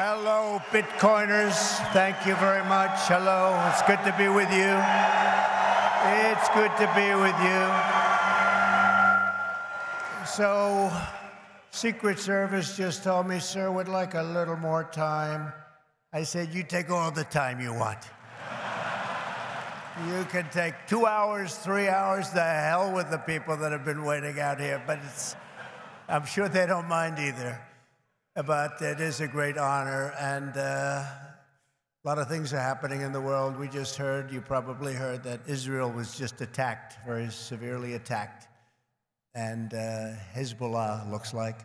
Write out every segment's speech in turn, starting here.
Hello, Bitcoiners. Thank you very much. Hello. It's good to be with you. It's good to be with you. So, Secret Service just told me, sir, would like a little more time. I said, you take all the time you want. You can take two hours, three hours, the hell with the people that have been waiting out here, but it's, I'm sure they don't mind either. But it is a great honor, and uh, a lot of things are happening in the world. We just heard, you probably heard, that Israel was just attacked, very severely attacked, and uh, Hezbollah looks like.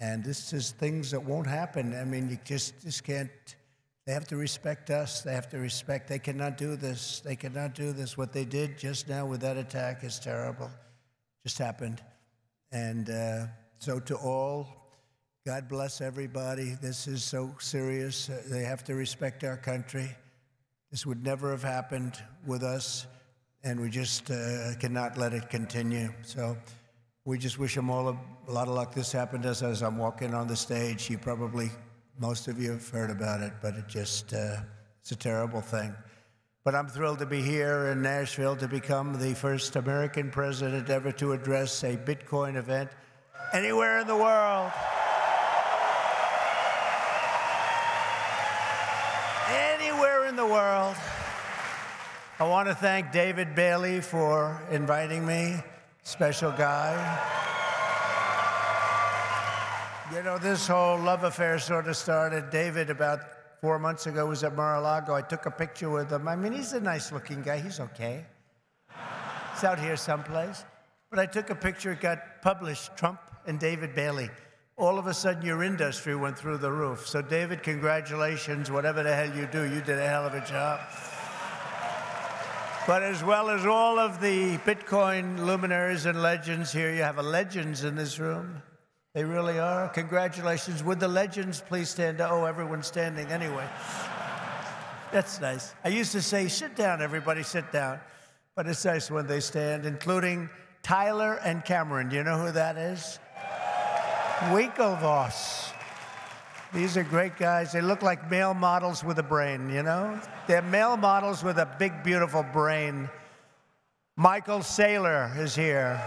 And this is things that won't happen. I mean, you just, just can't they have to respect us. They have to respect. They cannot do this. They cannot do this. What they did just now with that attack is terrible. Just happened. And uh, so, to all, God bless everybody. This is so serious. Uh, they have to respect our country. This would never have happened with us, and we just uh, cannot let it continue. So, we just wish them all a, a lot of luck. This happened as, as I'm walking on the stage. You probably most of you have heard about it, but it just, uh, it's a terrible thing. But I'm thrilled to be here in Nashville to become the first American president ever to address a Bitcoin event anywhere in the world. Anywhere in the world. I want to thank David Bailey for inviting me, special guy. You know, this whole love affair sort of started. David, about four months ago, was at Mar-a-Lago. I took a picture with him. I mean, he's a nice looking guy. He's okay. He's out here someplace. But I took a picture, it got published, Trump and David Bailey. All of a sudden, your industry went through the roof. So, David, congratulations. Whatever the hell you do, you did a hell of a job. But as well as all of the Bitcoin luminaries and legends here, you have a legends in this room. They really are. Congratulations. Would the legends please stand up? Oh, everyone's standing anyway. That's nice. I used to say, sit down, everybody, sit down. But it's nice when they stand, including Tyler and Cameron. Do you know who that is? Winklevoss. These are great guys. They look like male models with a brain, you know? They're male models with a big, beautiful brain. Michael Saylor is here.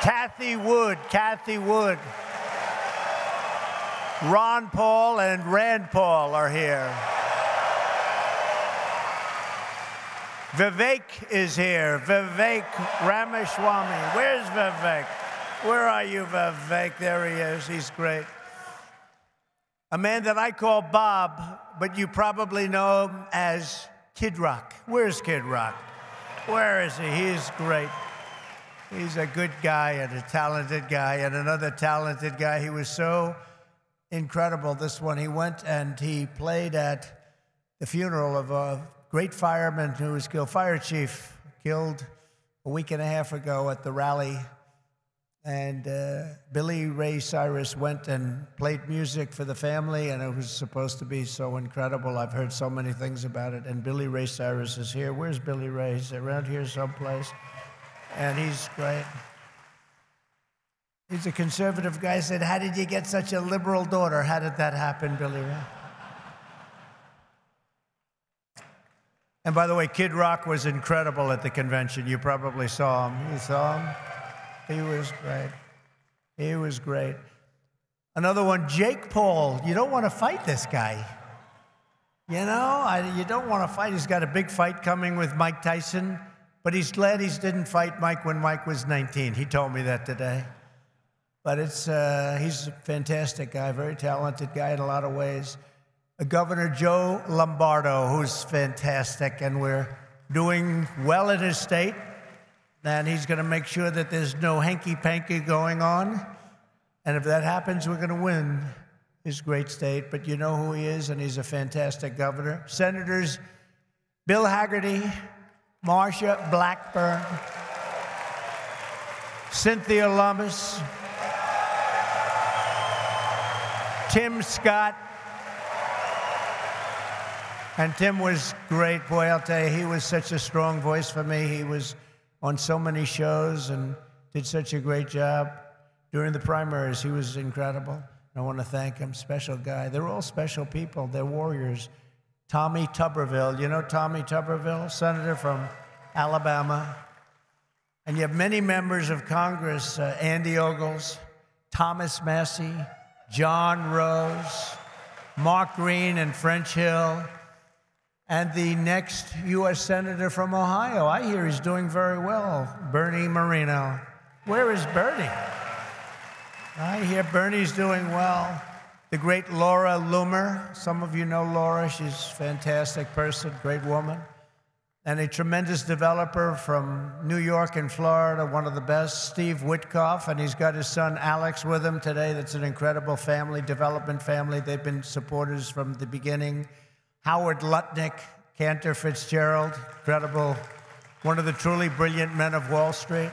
Cathie Wood, Cathie Wood. Ron Paul and Rand Paul are here. Vivek is here. Vivek Ramaswamy. Where's Vivek? Where are you, Vivek? There he is. He's great. A man that I call Bob, but you probably know him as Kid Rock. Where's Kid Rock? Where is he? He's great. He's a good guy and a talented guy and another talented guy. He was so incredible. This one, he went and he played at the funeral of a great fireman who was killed, fire chief, killed a week and a half ago at the rally. And uh, Billy Ray Cyrus went and played music for the family, and it was supposed to be so incredible. I've heard so many things about it. And Billy Ray Cyrus is here. Where's Billy Ray? He's around here someplace and he's great. He's a conservative guy. Said, "How did you get such a liberal daughter? How did that happen, Billy Ray?" And by the way, Kid Rock was incredible at the convention. You probably saw him. You saw him. He was great. He was great. Another one, Jake Paul. You don't want to fight this guy. You know, I, you don't want to fight. He's got a big fight coming with Mike Tyson. But he's glad he didn't fight Mike when Mike was 19. He told me that today. But it's, uh, he's a fantastic guy, very talented guy in a lot of ways. Governor Joe Lombardo, who's fantastic, and we're doing well in his state. And he's going to make sure that there's no hanky panky going on. And if that happens, we're going to win his great state. But you know who he is, and he's a fantastic governor. Senators Bill Hagerty, Marsha Blackburn, Cynthia Lummis, Tim Scott. And Tim was great. Boy, I'll tell you, he was such a strong voice for me. He was on so many shows and did such a great job. during the primaries. He was incredible. I want to thank him. Special guy. They're all special people. They're warriors. Tommy Tuberville. You know Tommy Tuberville, senator from Alabama. And you have many members of Congress uh, Andy Ogles, Thomas Massie, John Rose, Mark Green, and French Hill. And the next U.S. Senator from Ohio, I hear he's doing very well, Bernie Moreno. Where is Bernie? I hear Bernie's doing well. The great Laura Loomer, some of you know Laura, she's a fantastic person, great woman. And a tremendous developer from New York and Florida, one of the best, Steve Witkoff, and he's got his son Alex with him today. That's an incredible family, development family. They've been supporters from the beginning. Howard Lutnick, Cantor Fitzgerald, incredible, one of the truly brilliant men of Wall Street,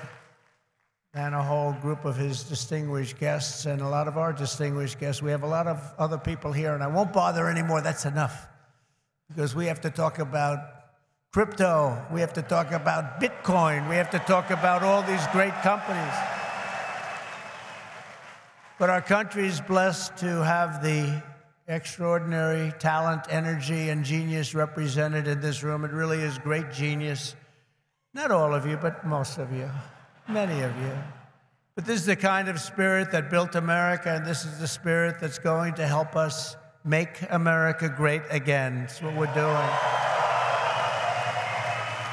and a whole group of his distinguished guests and a lot of our distinguished guests. We have a lot of other people here, and I won't bother anymore. That's enough. Because we have to talk about crypto, we have to talk about Bitcoin, we have to talk about all these great companies. But our country is blessed to have the extraordinary talent, energy, and genius represented in this room. It really is great genius. Not all of you, but most of you, many of you. But this is the kind of spirit that built America, and this is the spirit that's going to help us make America great again. That's what we're doing.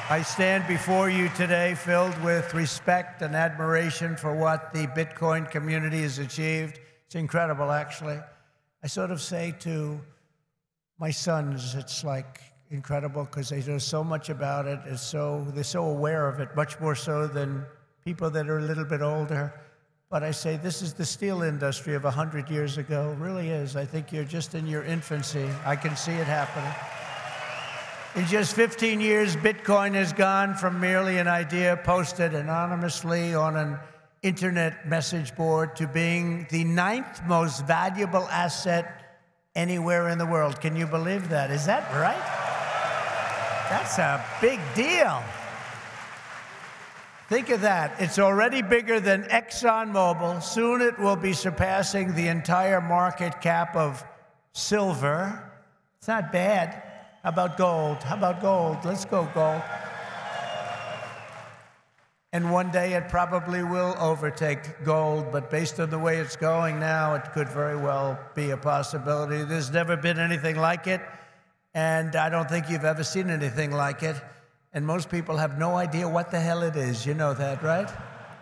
I stand before you today filled with respect and admiration for what the Bitcoin community has achieved. It's incredible, actually. I sort of say to my sons, it's like incredible because they know so much about it. It's so, they're so aware of it, much more so than people that are a little bit older. But I say this is the steel industry of 100 years ago. It really is. I think you're just in your infancy. I can see it happening. In just 15 years, Bitcoin has gone from merely an idea posted anonymously on an internet message board to being the ninth most valuable asset anywhere in the world. Can you believe that? Is that right? That's a big deal. Think of that. It's already bigger than ExxonMobil. Soon it will be surpassing the entire market cap of silver. It's not bad. How about gold? How about gold? Let's go, gold and one day it probably will overtake gold, but based on the way it's going now, it could very well be a possibility. There's never been anything like it, and I don't think you've ever seen anything like it. And most people have no idea what the hell it is. You know that, right?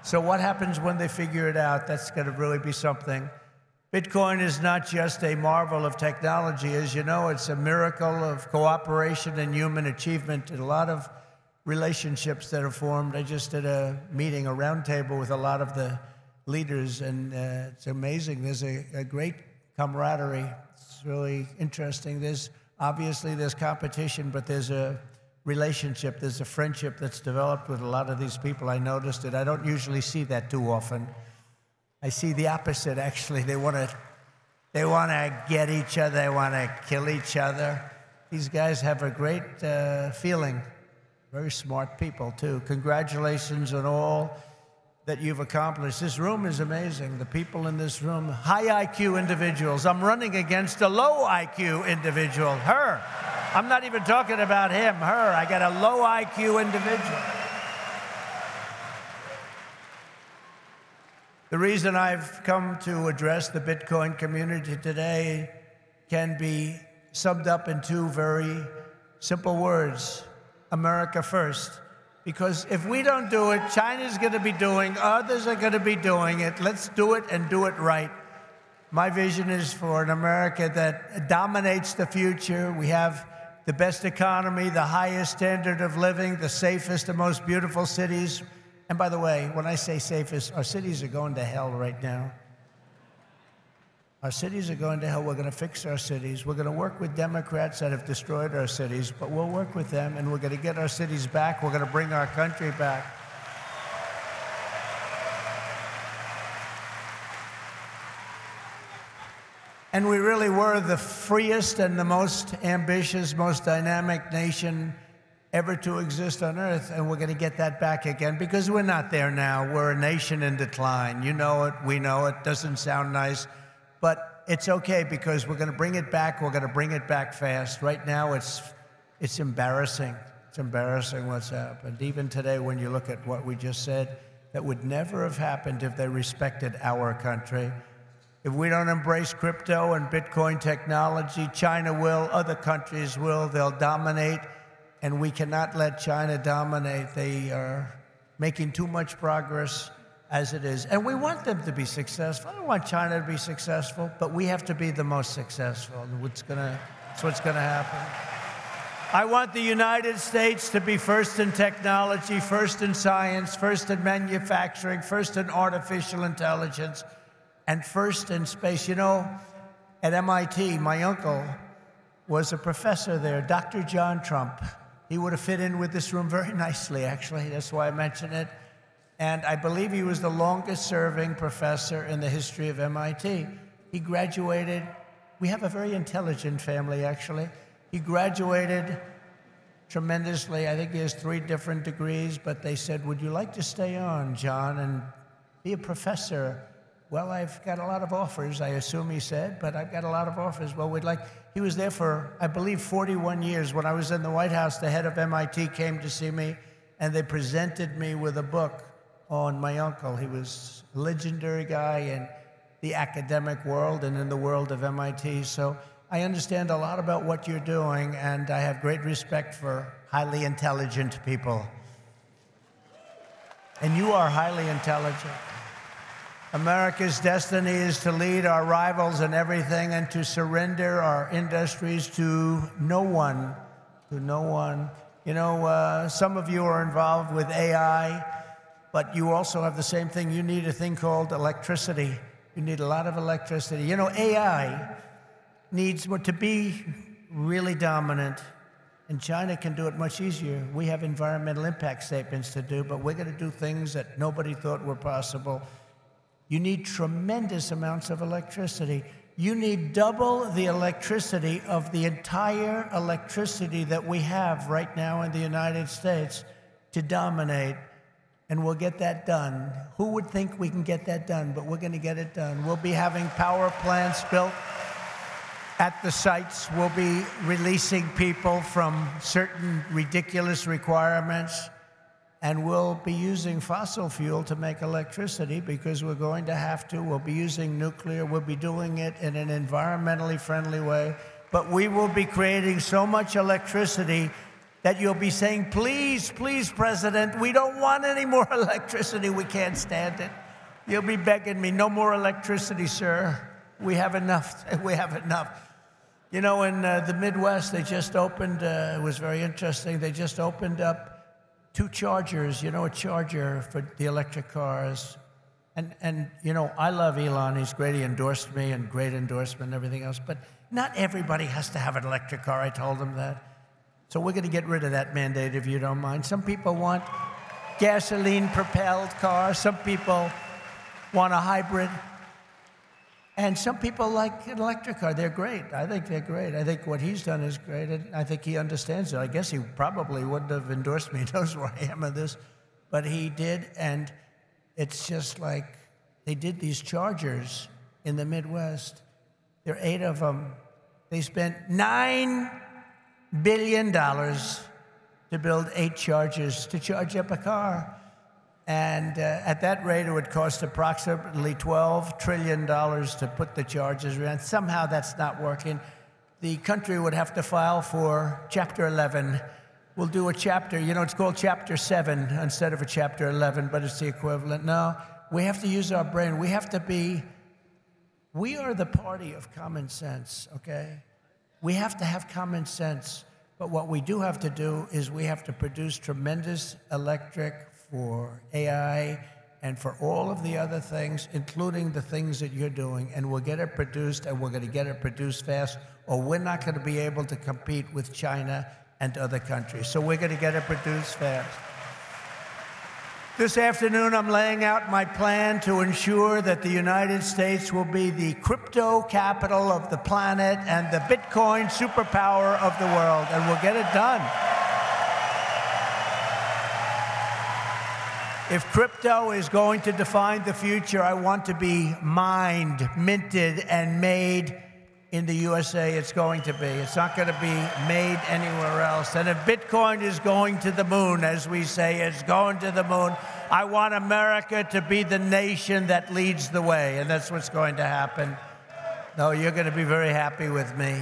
So, what happens when they figure it out? That's going to really be something. Bitcoin is not just a marvel of technology. As you know, it's a miracle of cooperation and human achievement. A lot of relationships that are formed. I just did a meeting, a roundtable with a lot of the leaders, and uh, it's amazing. There's a, a, great camaraderie. It's really interesting. There's obviously there's competition, but there's a relationship, there's a friendship that's developed with a lot of these people. I noticed it. I don't usually see that too often. I see the opposite. Actually, they want to they want to get each other. They want to kill each other. These guys have a great uh, feeling very smart people, too. Congratulations on all that you've accomplished. This room is amazing. The people in this room, high IQ individuals. I'm running against a low IQ individual, her. I'm not even talking about him, her. I got a low IQ individual. The reason I've come to address the Bitcoin community today can be summed up in two very simple words America first. Because if we don't do it, China's going to be doing, others are going to be doing it. Let's do it and do it right. My vision is for an America that dominates the future. We have the best economy, the highest standard of living, the safest and most beautiful cities. And by the way, when I say safest, our cities are going to hell right now. Our cities are going to hell. We're going to fix our cities. We're going to work with Democrats that have destroyed our cities, but we'll work with them and we're going to get our cities back. We're going to bring our country back. And we really were the freest and the most ambitious, most dynamic nation ever to exist on earth, and we're going to get that back again because we're not there now. We're a nation in decline. You know it, we know it, doesn't sound nice, but it's okay because we're going to bring it back. We're going to bring it back fast. Right now, it's, it's embarrassing. It's embarrassing what's happened. Even today, when you look at what we just said, that would never have happened if they respected our country. If we don't embrace crypto and Bitcoin technology, China will, other countries will, they'll dominate and we cannot let China dominate. They are making too much progress as it is. And we want them to be successful. I don't want China to be successful, but we have to be the most successful. What's gonna, that's what's going to happen. I want the United States to be first in technology, first in science, first in manufacturing, first in artificial intelligence, and first in space. You know, at MIT, my uncle was a professor there, Dr. John Trump. He would have fit in with this room very nicely, actually. That's why I mention it. And I believe he was the longest serving professor in the history of MIT. He graduated, we have a very intelligent family, actually. He graduated tremendously. I think he has three different degrees, but they said, Would you like to stay on, John, and be a professor? Well, I've got a lot of offers, I assume he said, but I've got a lot of offers. Well, we'd like he was there for, I believe, 41 years. When I was in the White House, the head of MIT came to see me, and they presented me with a book on my uncle. He was a legendary guy in the academic world and in the world of MIT. So I understand a lot about what you're doing, and I have great respect for highly intelligent people. And you are highly intelligent. America's destiny is to lead our rivals in everything and to surrender our industries to no one, to no one. You know, uh, some of you are involved with AI, but you also have the same thing. You need a thing called electricity. You need a lot of electricity. You know, AI needs to be really dominant, and China can do it much easier. We have environmental impact statements to do, but we're going to do things that nobody thought were possible. You need tremendous amounts of electricity. You need double the electricity of the entire electricity that we have right now in the United States to dominate. And we'll get that done. Who would think we can get that done? But we're going to get it done. We'll be having power plants built at the sites. We'll be releasing people from certain ridiculous requirements and we'll be using fossil fuel to make electricity because we're going to have to. We'll be using nuclear. We'll be doing it in an environmentally friendly way. But we will be creating so much electricity that you'll be saying, please, please, President, we don't want any more electricity. We can't stand it. You'll be begging me, no more electricity, sir. We have enough. We have enough. You know, in uh, the Midwest, they just opened, uh, it was very interesting, they just opened up two chargers, you know, a charger for the electric cars. And, and, you know, I love Elon. He's great. He endorsed me and great endorsement and everything else. But not everybody has to have an electric car. I told him that. So we're going to get rid of that mandate if you don't mind. Some people want gasoline propelled cars, some people want a hybrid. And some people like an electric car. They're great. I think they're great. I think what he's done is great. I think he understands it. I guess he probably wouldn't have endorsed me. He knows where I am in this. But he did. And it's just like they did these chargers in the Midwest. There are eight of them. They spent $9 billion dollars to build eight chargers to charge up a car. And uh, at that rate, it would cost approximately $12 trillion to put the charges around. Somehow that's not working. The country would have to file for Chapter 11. We'll do a chapter, you know, it's called Chapter 7 instead of a Chapter 11, but it's the equivalent. No, we have to use our brain. We have to be, we are the party of common sense, okay? We have to have common sense. But what we do have to do is we have to produce tremendous electric for AI, and for all of the other things, including the things that you're doing. And we'll get it produced, and we're going to get it produced fast, or we're not going to be able to compete with China and other countries. So we're going to get it produced fast. This afternoon, I'm laying out my plan to ensure that the United States will be the crypto capital of the planet and the Bitcoin superpower of the world, and we'll get it done. If crypto is going to define the future, I want to be mined, minted, and made in the USA. It's going to be. It's not going to be made anywhere else. And if Bitcoin is going to the moon, as we say, it's going to the moon, I want America to be the nation that leads the way. And that's what's going to happen. No, you're going to be very happy with me.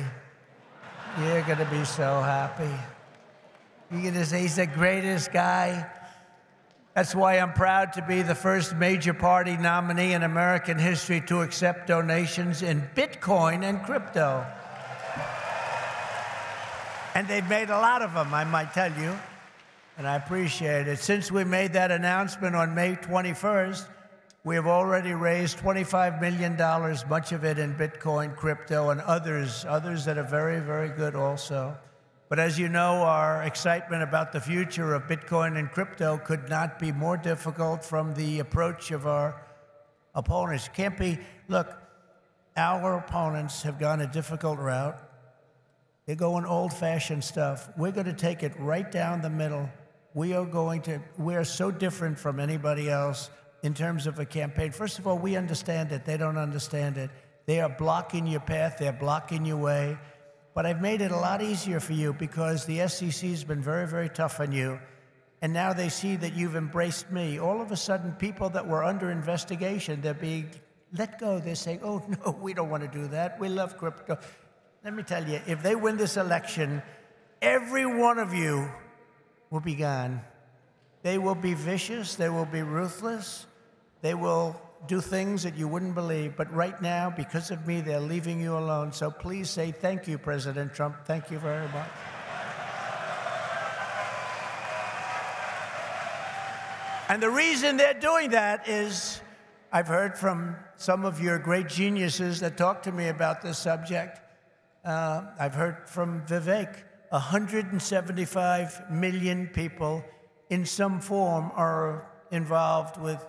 You're going to be so happy. You're going to say, he's the greatest guy. That's why I'm proud to be the first major party nominee in American history to accept donations in Bitcoin and crypto. And they've made a lot of them, I might tell you, and I appreciate it. Since we made that announcement on May 21st, we have already raised $25 million, much of it in Bitcoin, crypto, and others, others that are very, very good also. But as you know, our excitement about the future of Bitcoin and crypto could not be more difficult from the approach of our opponents. Can't be, look, our opponents have gone a difficult route. They're going old fashioned stuff. We're going to take it right down the middle. We are going to, we are so different from anybody else in terms of a campaign. First of all, we understand it. They don't understand it. They are blocking your path, they're blocking your way. But I've made it a lot easier for you because the SEC has been very, very tough on you. And now they see that you've embraced me. All of a sudden, people that were under investigation, they're being let go. They're saying, oh, no, we don't want to do that. We love crypto. Let me tell you, if they win this election, every one of you will be gone. They will be vicious, they will be ruthless, they will do things that you wouldn't believe. But right now, because of me, they're leaving you alone. So please say thank you, President Trump. Thank you very much. And the reason they're doing that is I've heard from some of your great geniuses that talk to me about this subject. Uh, I've heard from Vivek. 175 million people in some form are involved with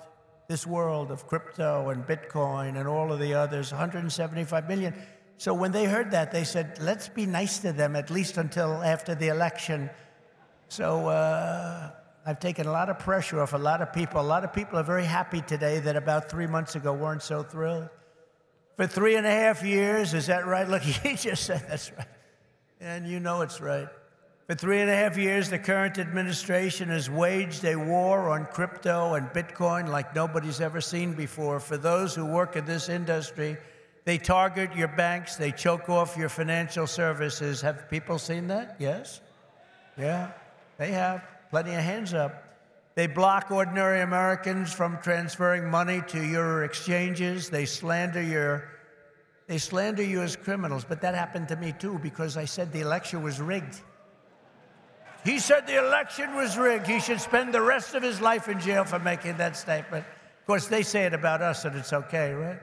this world of crypto and Bitcoin and all of the others, 175 million. So when they heard that, they said, let's be nice to them at least until after the election. So uh, I've taken a lot of pressure off a lot of people. A lot of people are very happy today that about three months ago weren't so thrilled. For three and a half years, is that right? Look, he just said that's right. And you know it's right. For three and a half years, the current administration has waged a war on crypto and Bitcoin like nobody's ever seen before. For those who work in this industry, they target your banks, they choke off your financial services. Have people seen that? Yes? Yeah, they have. Plenty of hands up. They block ordinary Americans from transferring money to your exchanges. They slander your they slander you as criminals, but that happened to me too because I said the election was rigged. He said the election was rigged. He should spend the rest of his life in jail for making that statement. Of course, they say it about us and it's okay, right?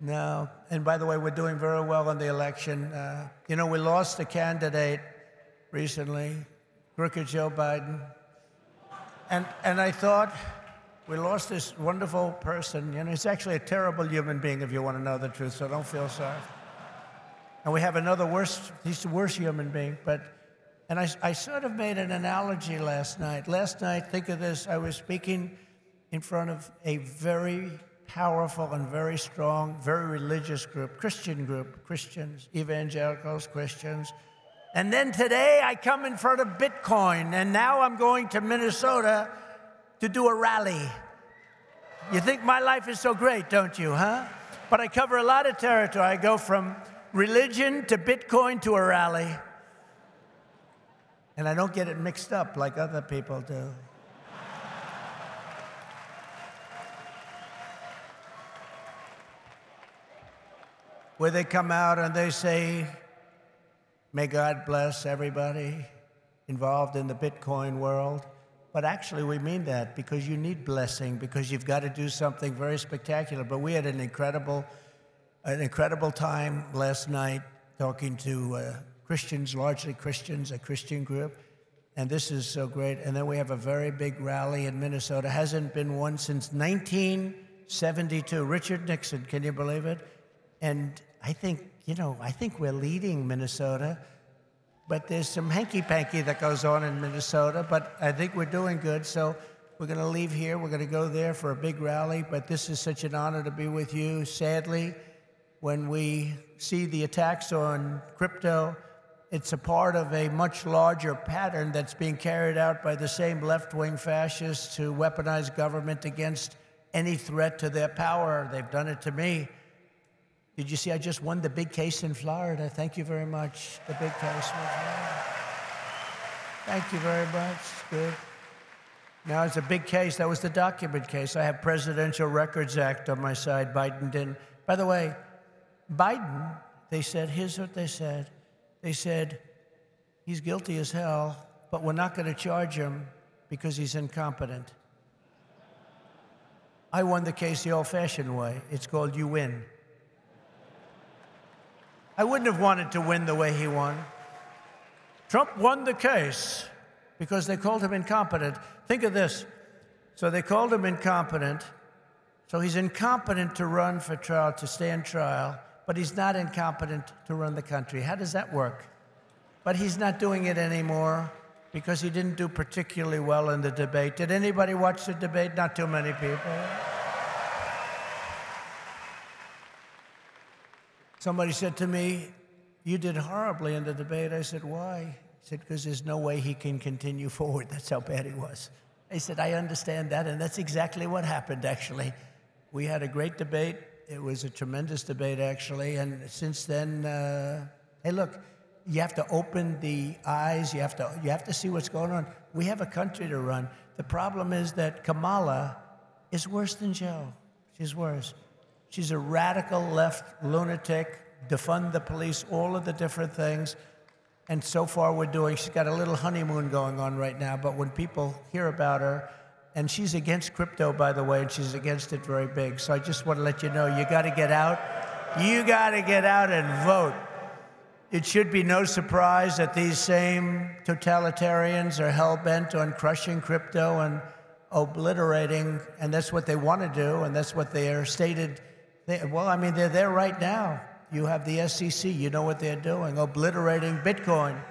No. And by the way, we're doing very well in the election. Uh, you know, we lost a candidate recently, crooked Joe Biden. And, and I thought, we lost this wonderful person. You know, he's actually a terrible human being, if you want to know the truth, so don't feel sorry. And we have another worse, he's the worst human being, but and I, I sort of made an analogy last night. Last night, think of this I was speaking in front of a very powerful and very strong, very religious group, Christian group, Christians, evangelicals, Christians. And then today I come in front of Bitcoin, and now I'm going to Minnesota to do a rally. You think my life is so great, don't you, huh? But I cover a lot of territory. I go from religion to Bitcoin to a rally. And I don't get it mixed up like other people do. Where they come out and they say, May God bless everybody involved in the Bitcoin world. But actually, we mean that because you need blessing, because you've got to do something very spectacular. But we had an incredible, an incredible time last night talking to uh, Christians, largely Christians, a Christian group. And this is so great. And then we have a very big rally in Minnesota. Hasn't been one since 1972. Richard Nixon, can you believe it? And I think, you know, I think we're leading Minnesota. But there's some hanky panky that goes on in Minnesota, but I think we're doing good. So We're going to leave here. We're going to go there for a big rally, but this is such an honor to be with you. Sadly, when we see the attacks on crypto, it's a part of a much larger pattern that's being carried out by the same left wing fascists who weaponize government against any threat to their power. They've done it to me. Did you see I just won the big case in Florida? Thank you very much. The big case. Thank you very much. Good. Now it's a big case. That was the document case. I have Presidential Records Act on my side. Biden didn't. By the way, Biden, they said, here's what they said. They said, he's guilty as hell, but we're not going to charge him because he's incompetent. I won the case the old fashioned way. It's called you win. I wouldn't have wanted to win the way he won. Trump won the case because they called him incompetent. Think of this. So they called him incompetent. So he's incompetent to run for trial, to stand trial, but he's not incompetent to run the country. How does that work? But he's not doing it anymore because he didn't do particularly well in the debate. Did anybody watch the debate? Not too many people. Somebody said to me, You did horribly in the debate. I said, Why? He said, Because there's no way he can continue forward. That's how bad he was. I said, I understand that, and that's exactly what happened, actually. We had a great debate. It was a tremendous debate, actually, and since then, uh, hey, look, you have to open the eyes. You have to you have to see what's going on. We have a country to run. The problem is that Kamala is worse than Joe. She's worse. She's a radical left lunatic. Defund the police. All of the different things. And so far, we're doing. She's got a little honeymoon going on right now. But when people hear about her, and she's against crypto, by the way, and she's against it very big. So I just want to let you know you got to get out. You got to get out and vote. It should be no surprise that these same totalitarians are hell bent on crushing crypto and obliterating, and that's what they want to do, and that's what they are stated. They, well, I mean, they're there right now. You have the SEC, you know what they're doing, obliterating Bitcoin.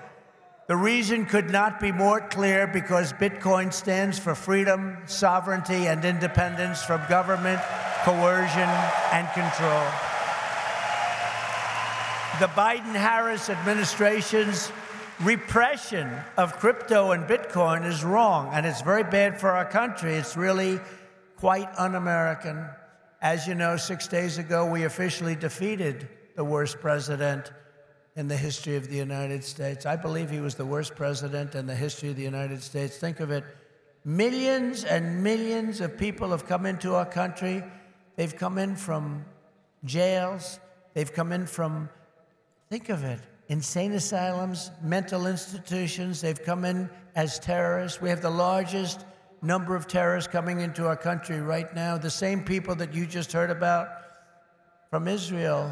The reason could not be more clear because Bitcoin stands for freedom, sovereignty, and independence from government, coercion, and control the Biden Harris administration's repression of crypto and Bitcoin is wrong, and it's very bad for our country. It's really quite un American. As you know, six days ago, we officially defeated the worst president in the history of the United States. I believe he was the worst president in the history of the United States. Think of it millions and millions of people have come into our country. They've come in from jails, they've come in from Think of it insane asylums, mental institutions, they've come in as terrorists. We have the largest number of terrorists coming into our country right now. The same people that you just heard about from Israel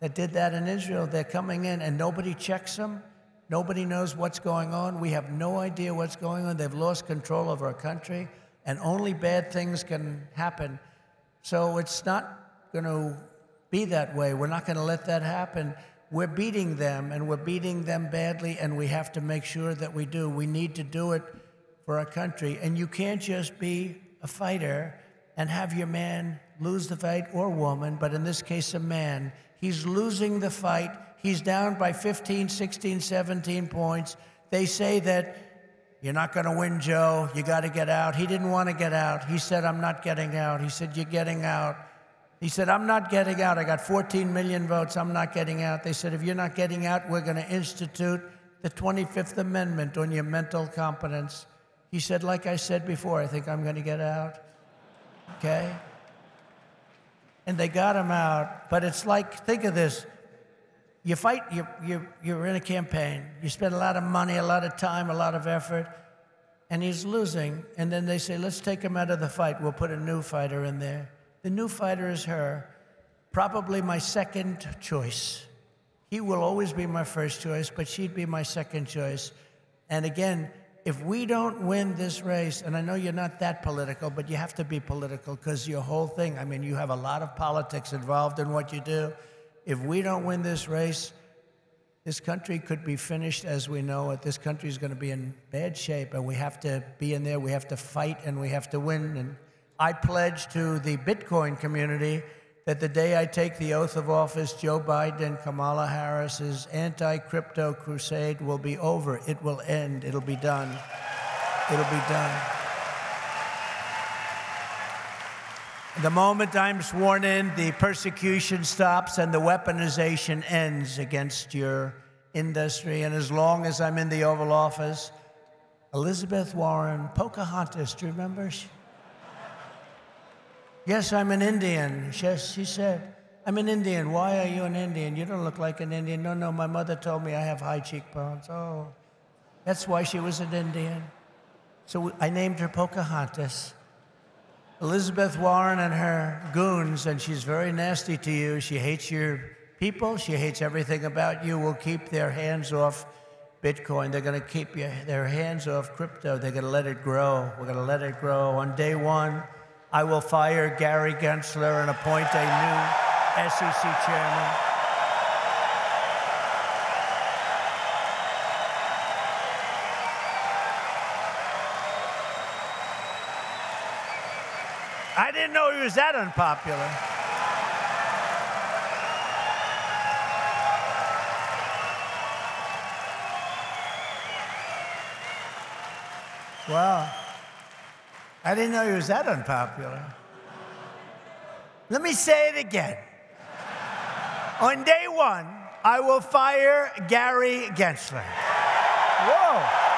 that did that in Israel, they're coming in and nobody checks them. Nobody knows what's going on. We have no idea what's going on. They've lost control of our country, and only bad things can happen. So it's not going to be that way. We're not going to let that happen we're beating them and we're beating them badly, and we have to make sure that we do. We need to do it for our country. And you can't just be a fighter and have your man lose the fight or woman, but in this case, a man. He's losing the fight. He's down by 15, 16, 17 points. They say that you're not going to win, Joe. You got to get out. He didn't want to get out. He said, I'm not getting out. He said, You're getting out. He said, I'm not getting out. I got 14 million votes. I'm not getting out. They said, if you're not getting out, we're going to institute the 25th Amendment on your mental competence. He said, like I said before, I think I'm going to get out. Okay? And they got him out. But it's like, think of this. You fight, you, you, you're in a campaign. You spend a lot of money, a lot of time, a lot of effort, and he's losing. And then they say, let's take him out of the fight. We'll put a new fighter in there. The new fighter is her, probably my second choice. He will always be my first choice, but she'd be my second choice. And again, if we don't win this race, and I know you're not that political, but you have to be political because your whole thing, I mean, you have a lot of politics involved in what you do. If we don't win this race, this country could be finished as we know it. This country is going to be in bad shape, and we have to be in there. We have to fight, and we have to win. And I pledge to the Bitcoin community that the day I take the oath of office, Joe Biden Kamala Harris's anti crypto crusade will be over. It will end. It'll be done. It'll be done. The moment I'm sworn in, the persecution stops and the weaponization ends against your industry. And as long as I'm in the Oval Office, Elizabeth Warren, Pocahontas, do you remember? Yes, I'm an Indian. She said, I'm an Indian. Why are you an Indian? You don't look like an Indian. No, no, my mother told me I have high cheekbones. Oh, that's why she was an Indian. So I named her Pocahontas. Elizabeth Warren and her goons, and she's very nasty to you. She hates your people. She hates everything about you. Will keep their hands off Bitcoin. They're going to keep your, their hands off crypto. They're going to let it grow. We're going to let it grow. On day one, I will fire Gary Gensler and appoint a new SEC chairman. I didn't know he was that unpopular. Wow. I didn't know he was that unpopular. Let me say it again. On day one, I will fire Gary Gensler. Whoa.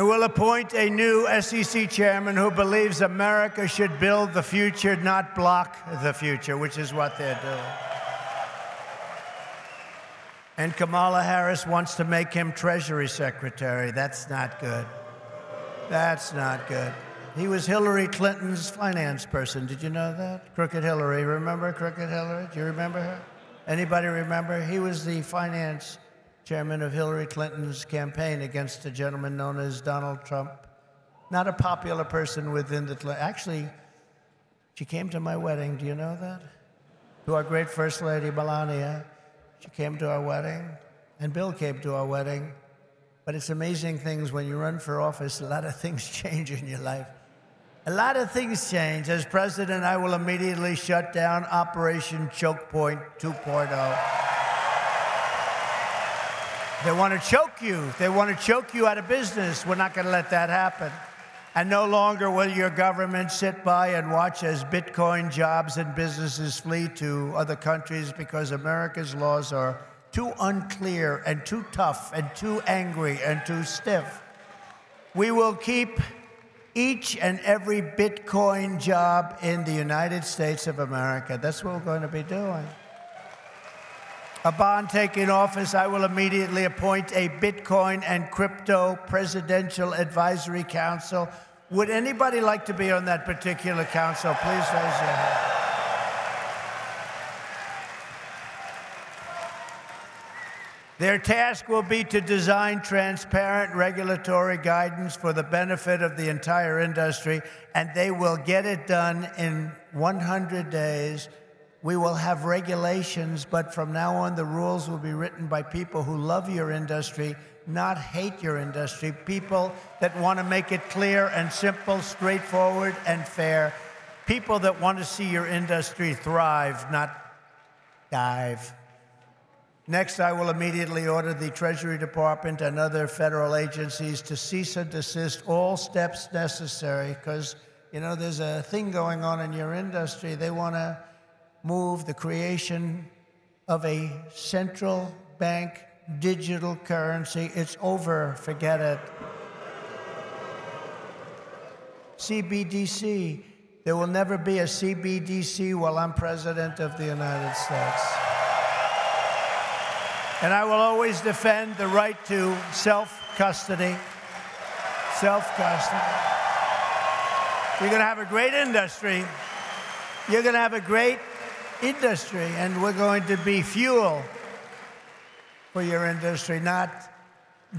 And will appoint a new SEC chairman who believes America should build the future, not block the future, which is what they're doing. And Kamala Harris wants to make him Treasury Secretary. That's not good. That's not good. He was Hillary Clinton's finance person. Did you know that? Crooked Hillary. Remember Crooked Hillary? Do you remember her? Anybody remember? He was the finance chairman of Hillary Clinton's campaign against a gentleman known as Donald Trump. Not a popular person within the. Actually, she came to my wedding. Do you know that? To our great First Lady, Melania. She came to our wedding, and Bill came to our wedding. But it's amazing things when you run for office, a lot of things change in your life. A lot of things change. As president, I will immediately shut down Operation Choke Point 2.0. They want to choke you. They want to choke you out of business. We're not going to let that happen. And no longer will your government sit by and watch as Bitcoin jobs and businesses flee to other countries because America's laws are too unclear and too tough and too angry and too stiff. We will keep each and every Bitcoin job in the United States of America. That's what we're going to be doing upon taking office, I will immediately appoint a Bitcoin and crypto presidential advisory council. Would anybody like to be on that particular council? Please raise your hand. Their task will be to design transparent regulatory guidance for the benefit of the entire industry, and they will get it done in 100 days we will have regulations, but from now on, the rules will be written by people who love your industry, not hate your industry, people that want to make it clear and simple, straightforward, and fair, people that want to see your industry thrive, not dive. Next, I will immediately order the Treasury Department and other federal agencies to cease and desist all steps necessary because, you know, there's a thing going on in your industry. They want to move the creation of a central bank digital currency. It's over, forget it. CBDC. There will never be a CBDC while I'm President of the United States. And I will always defend the right to self custody. Self custody. You're going to have a great industry. You're going to have a great industry, and we're going to be fuel for your industry, not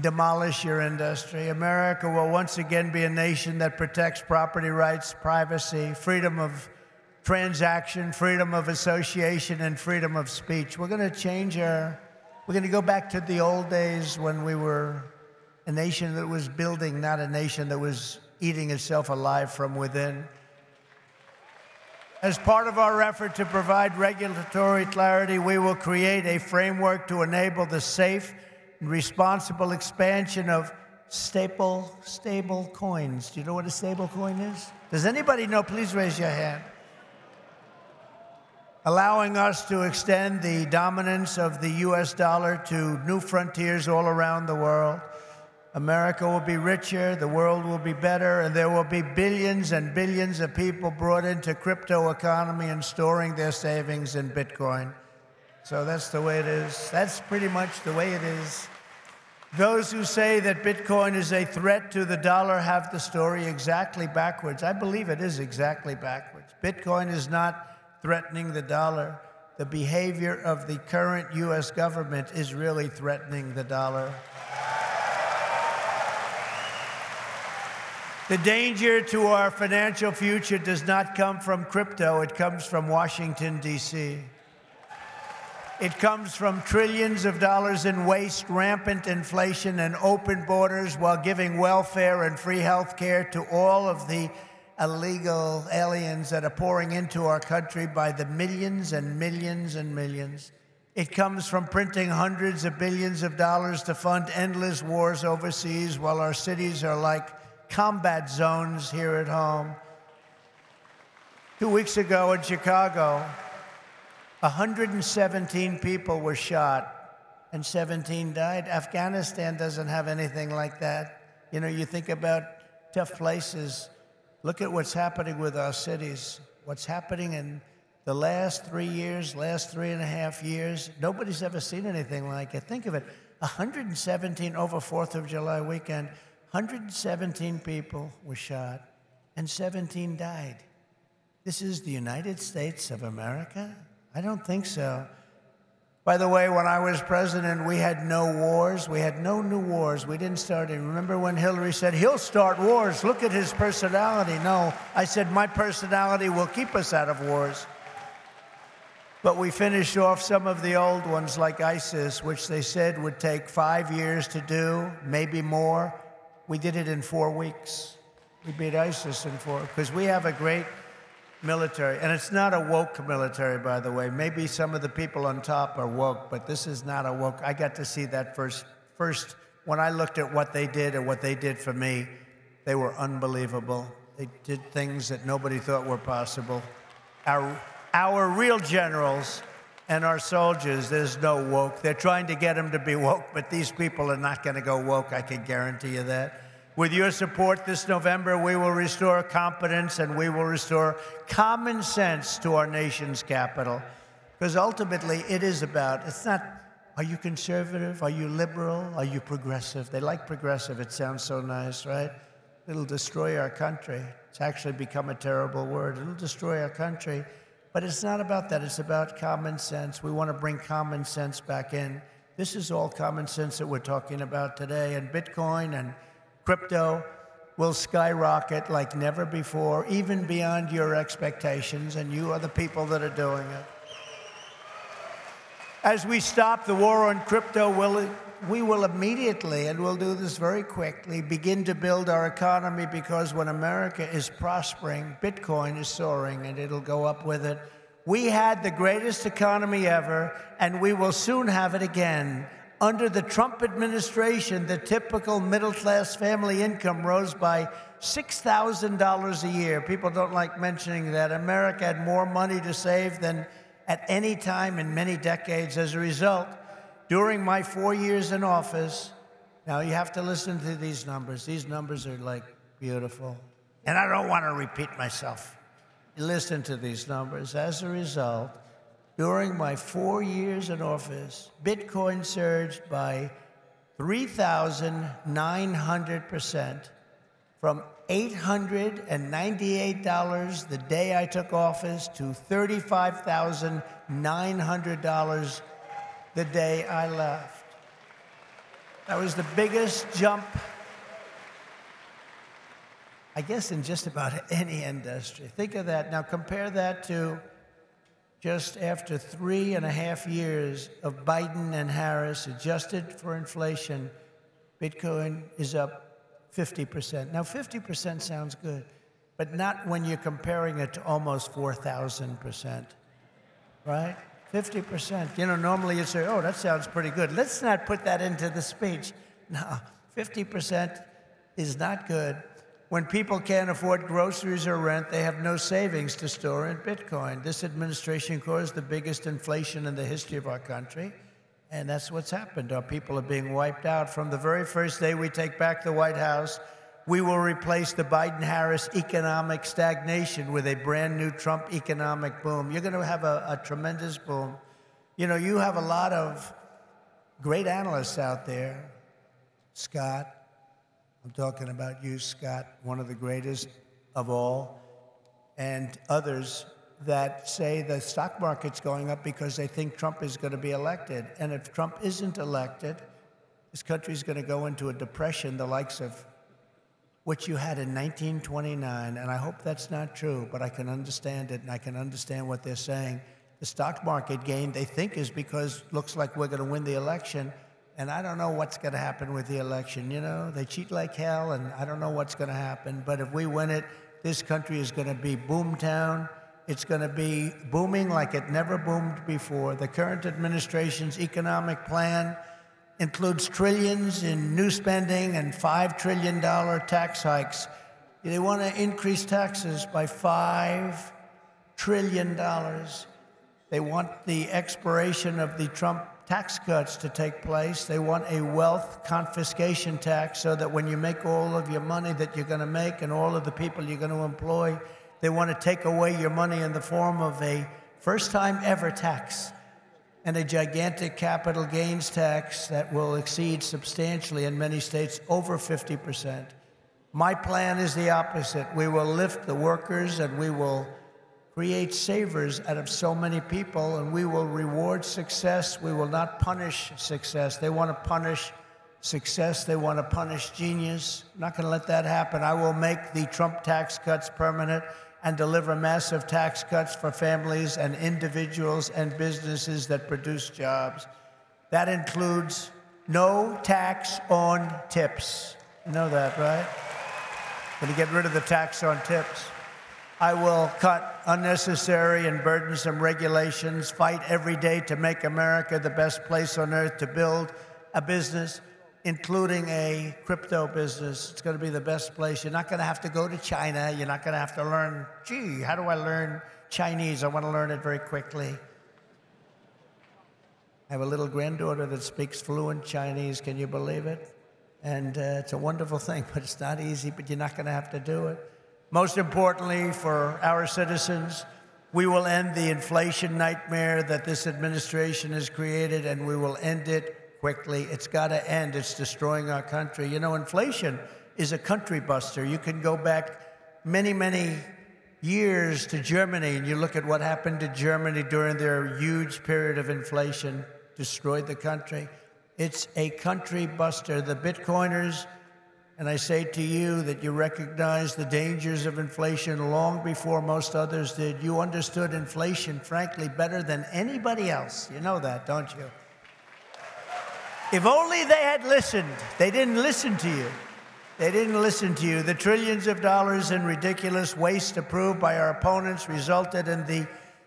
demolish your industry. America will once again be a nation that protects property rights, privacy, freedom of transaction, freedom of association, and freedom of speech. We're going to change our, we're going to go back to the old days when we were a nation that was building, not a nation that was eating itself alive from within. As part of our effort to provide regulatory clarity, we will create a framework to enable the safe and responsible expansion of staple stable coins. Do you know what a stable coin is? Does anybody know? Please raise your hand. Allowing us to extend the dominance of the US dollar to new frontiers all around the world. America will be richer, the world will be better, and there will be billions and billions of people brought into crypto economy and storing their savings in Bitcoin. So that's the way it is. That's pretty much the way it is. Those who say that Bitcoin is a threat to the dollar have the story exactly backwards. I believe it is exactly backwards. Bitcoin is not threatening the dollar. The behavior of the current US government is really threatening the dollar. The danger to our financial future does not come from crypto, it comes from Washington, D.C. It comes from trillions of dollars in waste, rampant inflation, and open borders while giving welfare and free health care to all of the illegal aliens that are pouring into our country by the millions and millions and millions. It comes from printing hundreds of billions of dollars to fund endless wars overseas while our cities are like combat zones here at home. Two weeks ago in Chicago, 117 people were shot and 17 died. Afghanistan doesn't have anything like that. You know, you think about tough places. Look at what's happening with our cities, what's happening in the last three years, last three and a half years. Nobody's ever seen anything like it. Think of it 117 over 4th of July weekend. 117 people were shot and 17 died. This is the United States of America? I don't think so. By the way, when I was president, we had no wars. We had no new wars. We didn't start any. Remember when Hillary said, he'll start wars? Look at his personality. No, I said, my personality will keep us out of wars. But we finished off some of the old ones like ISIS, which they said would take five years to do, maybe more. We did it in four weeks. We beat ISIS in four, because we have a great military. And it's not a woke military, by the way. Maybe some of the people on top are woke, but this is not a woke. I got to see that first. First, when I looked at what they did and what they did for me, they were unbelievable. They did things that nobody thought were possible. Our, our real generals and our soldiers, there's no woke. They're trying to get them to be woke, but these people are not going to go woke, I can guarantee you that. With your support this November, we will restore competence and we will restore common sense to our nation's capital. Because ultimately, it is about, it's not, are you conservative? Are you liberal? Are you progressive? They like progressive. It sounds so nice, right? It'll destroy our country. It's actually become a terrible word. It'll destroy our country. But it's not about that. It's about common sense. We want to bring common sense back in. This is all common sense that we're talking about today. And Bitcoin and crypto will skyrocket like never before, even beyond your expectations. And you are the people that are doing it. As we stop the war on crypto, we'll, we will immediately, and we'll do this very quickly, begin to build our economy because when America is prospering, Bitcoin is soaring and it'll go up with it. We had the greatest economy ever, and we will soon have it again. Under the Trump administration, the typical middle class family income rose by $6,000 a year. People don't like mentioning that. America had more money to save than at any time in many decades. As a result, during my four years in office, now you have to listen to these numbers. These numbers are like beautiful. And I don't want to repeat myself. Listen to these numbers. As a result, during my four years in office, Bitcoin surged by 3,900%, from $898 the day I took office to $35,900 the day I left. That was the biggest jump, I guess, in just about any industry. Think of that. Now, compare that to just after three and a half years of Biden and Harris, adjusted for inflation, Bitcoin is up 50%. Now, 50% sounds good, but not when you're comparing it to almost 4,000%, right? 50%. You know, normally you say, oh, that sounds pretty good. Let's not put that into the speech. No, 50% is not good. When people can't afford groceries or rent, they have no savings to store in Bitcoin. This administration caused the biggest inflation in the history of our country. And that's what's happened. Our people are being wiped out. From the very first day we take back the White House, we will replace the Biden Harris economic stagnation with a brand new Trump economic boom. You're going to have a, a, tremendous boom. You know, you have a lot of great analysts out there. Scott, I'm talking about you, Scott, one of the greatest of all, and others that say the stock market's going up because they think Trump is going to be elected. And if Trump isn't elected, this country is going to go into a depression the likes of what you had in 1929. And I hope that's not true, but I can understand it and I can understand what they're saying. The stock market gain they think is because looks like we're going to win the election. And I don't know what's going to happen with the election. You know, they cheat like hell, and I don't know what's going to happen. But if we win it, this country is going to be boomtown. It's going to be booming like it never boomed before. The current administration's economic plan includes trillions in new spending and $5 trillion tax hikes. They want to increase taxes by $5 trillion. They want the expiration of the Trump tax cuts to take place. They want a wealth confiscation tax so that when you make all of your money that you're going to make and all of the people you're going to employ, they want to take away your money in the form of a first time ever tax and a gigantic capital gains tax that will exceed substantially in many states over 50%. My plan is the opposite. We will lift the workers and we will create savers out of so many people and we will reward success. We will not punish success. They want to punish success. They want to punish genius. I'm not going to let that happen. I will make the Trump tax cuts permanent and deliver massive tax cuts for families and individuals and businesses that produce jobs. That includes no tax on tips. You know that, right? Going to get rid of the tax on tips. I will cut unnecessary and burdensome regulations, fight every day to make America the best place on earth to build a business including a crypto business. It's going to be the best place. You're not going to have to go to China. You're not going to have to learn, gee, how do I learn Chinese? I want to learn it very quickly. I have a little granddaughter that speaks fluent Chinese. Can you believe it? And uh, it's a wonderful thing, but it's not easy, but you're not going to have to do it. Most importantly, for our citizens, we will end the inflation nightmare that this administration has created, and we will end it quickly. It's got to end. It's destroying our country. You know, inflation is a country buster. You can go back many, many years to Germany and you look at what happened to Germany during their huge period of inflation, destroyed the country. It's a country buster. The Bitcoiners, and I say to you that you recognize the dangers of inflation long before most others did. You understood inflation, frankly, better than anybody else. You know that, don't you? If only they had listened. They didn't listen to you. They didn't listen to you. The trillions of dollars in ridiculous waste approved by our opponents resulted in the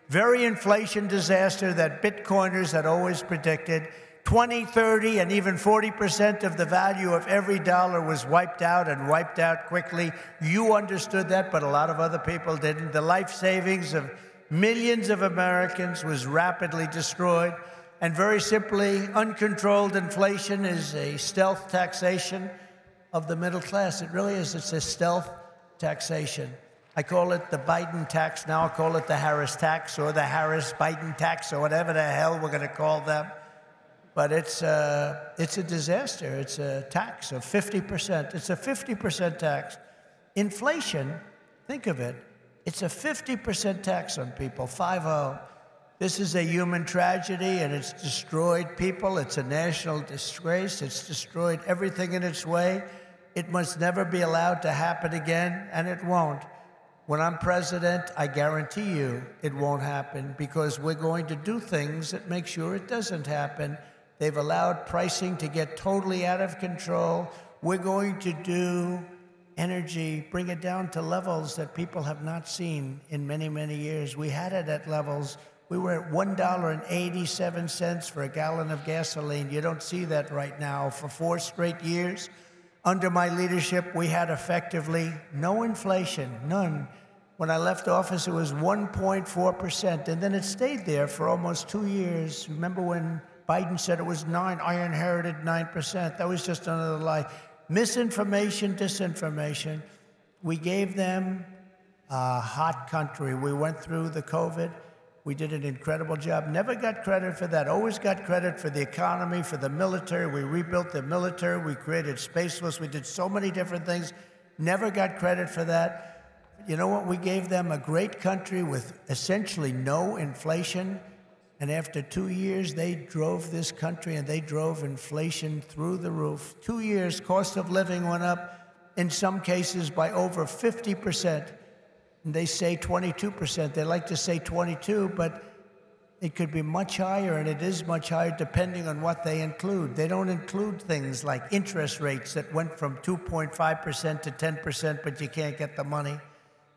very inflation disaster that Bitcoiners had always predicted. 20, 30, and even 40% of the value of every dollar was wiped out and wiped out quickly. You understood that, but a lot of other people didn't. The life savings of millions of Americans was rapidly destroyed. And very simply, uncontrolled inflation is a stealth taxation of the middle class. It really is. It's a stealth taxation. I call it the Biden tax. Now I call it the Harris tax or the Harris Biden tax or whatever the hell we're going to call them. But it's, uh, it's a disaster. It's a tax of 50%. It's a 50% tax. Inflation, think of it, it's a 50% tax on people, 5 0. This is a human tragedy and it's destroyed people. It's a national disgrace. It's destroyed everything in its way. It must never be allowed to happen again, and it won't. When I'm president, I guarantee you it won't happen because we're going to do things that make sure it doesn't happen. They've allowed pricing to get totally out of control. We're going to do energy, bring it down to levels that people have not seen in many, many years. We had it at levels we were at $1.87 for a gallon of gasoline. You don't see that right now. For four straight years, under my leadership, we had effectively no inflation, none. When I left office, it was 1.4%, and then it stayed there for almost two years. Remember when Biden said it was nine? I inherited 9%. That was just another lie. Misinformation, disinformation. We gave them a hot country. We went through the COVID. We did an incredible job. Never got credit for that. Always got credit for the economy, for the military. We rebuilt the military. We created Space Force. We did so many different things. Never got credit for that. You know what? We gave them a great country with essentially no inflation. And after two years, they drove this country and they drove inflation through the roof. Two years, cost of living went up, in some cases, by over 50 percent. And they say 22%. They like to say 22, but it could be much higher, and it is much higher depending on what they include. They don't include things like interest rates that went from 2.5% to 10%, but you can't get the money.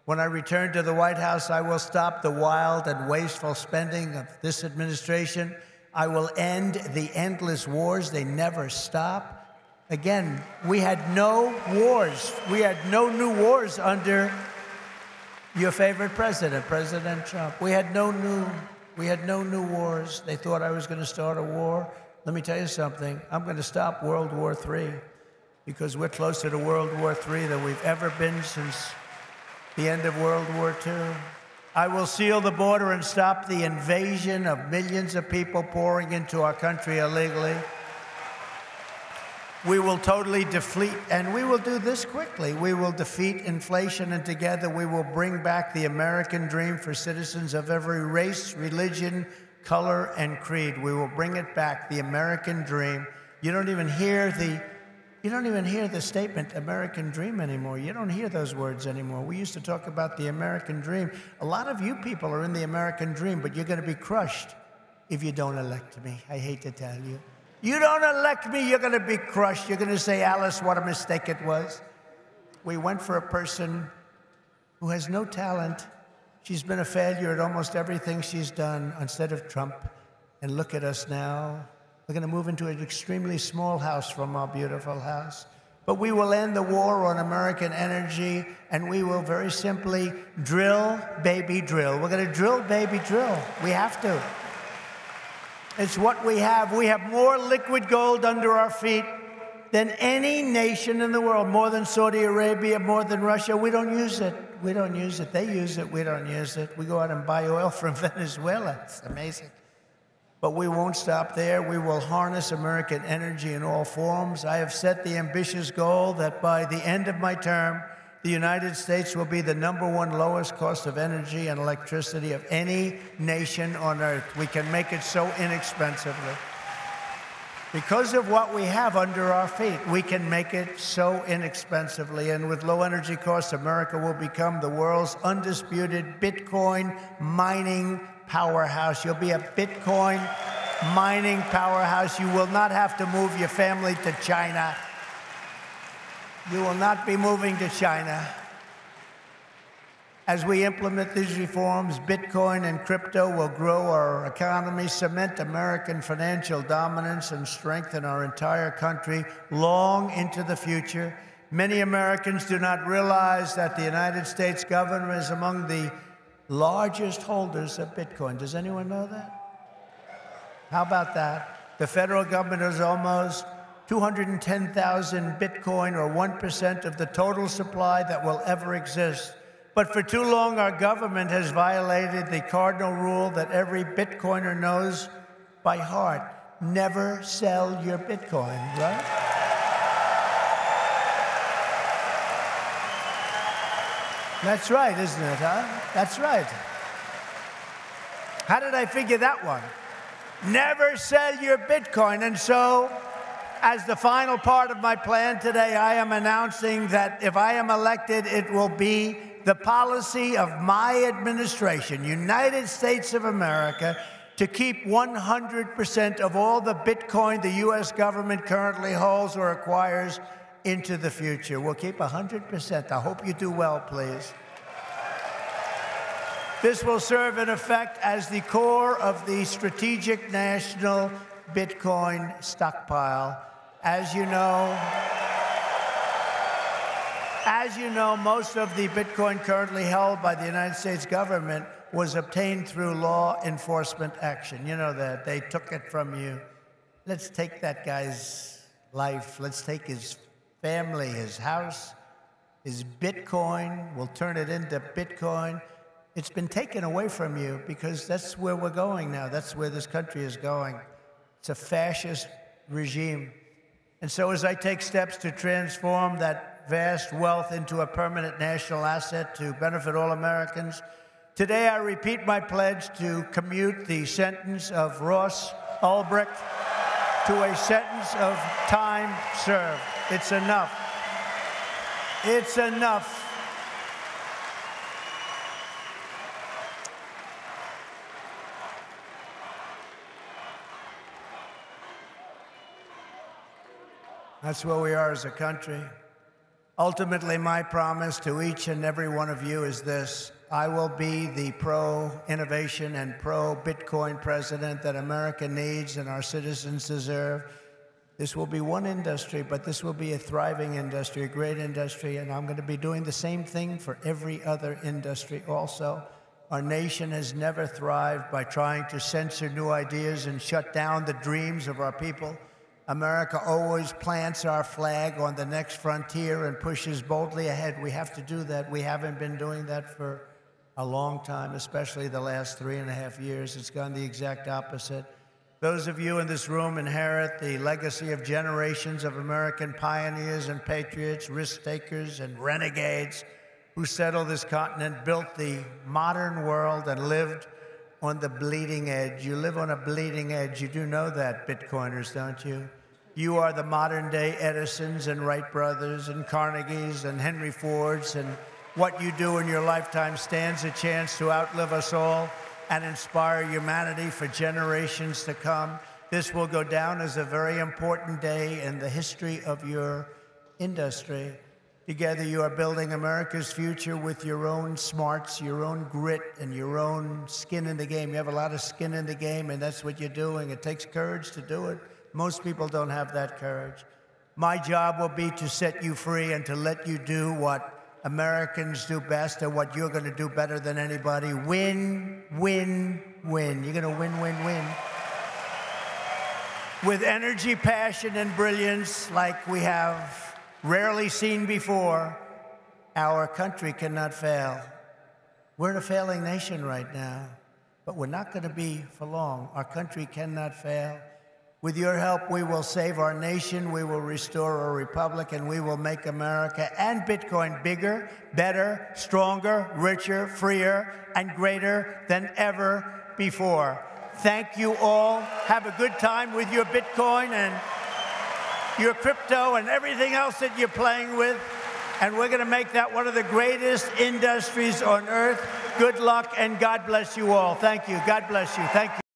When I return to the White House, I will stop the wild and wasteful spending of this administration. I will end the endless wars. They never stop. Again, we had no wars. We had no new wars under your favorite president, President Trump. We had no new, we had no new wars. They thought I was going to start a war. Let me tell you something. I'm going to stop World War III because we're closer to World War III than we've ever been since the end of World War II. I will seal the border and stop the invasion of millions of people pouring into our country illegally. We will totally defeat, and we will do this quickly. We will defeat inflation, and together we will bring back the American dream for citizens of every race, religion, color, and creed. We will bring it back, the American dream. You don't even hear the you don't even hear the statement American dream anymore. You don't hear those words anymore. We used to talk about the American dream. A lot of you people are in the American dream, but you're going to be crushed if you don't elect me. I hate to tell you. You don't elect me, you're going to be crushed. You're going to say, Alice, what a mistake it was. We went for a person who has no talent. She's been a failure at almost everything she's done instead of Trump. And look at us now. We're going to move into an extremely small house from our beautiful house. But we will end the war on American energy and we will very simply drill, baby, drill. We're going to drill, baby, drill. We have to. It's what we have. We have more liquid gold under our feet than any nation in the world, more than Saudi Arabia, more than Russia. We don't use it. We don't use it. They use it. We don't use it. We go out and buy oil from Venezuela. It's amazing. But we won't stop there. We will harness American energy in all forms. I have set the ambitious goal that by the end of my term, the United States will be the number one lowest cost of energy and electricity of any nation on earth. We can make it so inexpensively. Because of what we have under our feet, we can make it so inexpensively. And with low energy costs, America will become the world's undisputed Bitcoin mining powerhouse. You'll be a Bitcoin mining powerhouse. You will not have to move your family to China. You will not be moving to China. As we implement these reforms, Bitcoin and crypto will grow our economy, cement American financial dominance, and strengthen our entire country long into the future. Many Americans do not realize that the United States government is among the largest holders of Bitcoin. Does anyone know that? How about that? The federal government is almost 210,000 Bitcoin, or 1% of the total supply that will ever exist. But for too long, our government has violated the cardinal rule that every Bitcoiner knows by heart never sell your Bitcoin, right? That's right, isn't it, huh? That's right. How did I figure that one? Never sell your Bitcoin. And so, as the final part of my plan today, I am announcing that if I am elected, it will be the policy of my administration, United States of America, to keep 100% of all the Bitcoin the U.S. government currently holds or acquires into the future. We'll keep 100%. I hope you do well, please. This will serve in effect as the core of the strategic national Bitcoin stockpile. As you know, as you know, most of the Bitcoin currently held by the United States government was obtained through law enforcement action. You know that. They took it from you. Let's take that guy's life. Let's take his family, his house, his Bitcoin. We'll turn it into Bitcoin. It's been taken away from you because that's where we're going now. That's where this country is going. It's a fascist regime. And so, as I take steps to transform that vast wealth into a permanent national asset to benefit all Americans, today I repeat my pledge to commute the sentence of Ross Ulbricht to a sentence of time served. It's enough. It's enough. That's where we are as a country. Ultimately, my promise to each and every one of you is this I will be the pro innovation and pro Bitcoin president that America needs and our citizens deserve. This will be one industry, but this will be a thriving industry, a great industry, and I'm going to be doing the same thing for every other industry also. Our nation has never thrived by trying to censor new ideas and shut down the dreams of our people. America always plants our flag on the next frontier and pushes boldly ahead. We have to do that. We haven't been doing that for a long time, especially the last three and a half years. It's gone the exact opposite. Those of you in this room inherit the legacy of generations of American pioneers and patriots, risk takers, and renegades who settled this continent, built the modern world, and lived on the bleeding edge. You live on a bleeding edge. You do know that, Bitcoiners, don't you? You are the modern day Edisons and Wright brothers and Carnegies and Henry Fords and what you do in your lifetime stands a chance to outlive us all and inspire humanity for generations to come. This will go down as a very important day in the history of your industry. Together, you are building America's future with your own smarts, your own grit, and your own skin in the game. You have a lot of skin in the game, and that's what you're doing. It takes courage to do it. Most people don't have that courage. My job will be to set you free and to let you do what Americans do best and what you're going to do better than anybody. Win, win, win. You're going to win, win, win. With energy, passion, and brilliance like we have rarely seen before, our country cannot fail. We're a failing nation right now, but we're not going to be for long. Our country cannot fail. With your help, we will save our nation, we will restore our republic, and we will make America and Bitcoin bigger, better, stronger, richer, freer, and greater than ever before. Thank you all. Have a good time with your Bitcoin and your crypto and everything else that you're playing with. And we're going to make that one of the greatest industries on earth. Good luck and God bless you all. Thank you. God bless you. Thank you.